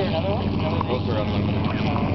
there another one? Those are unlimited.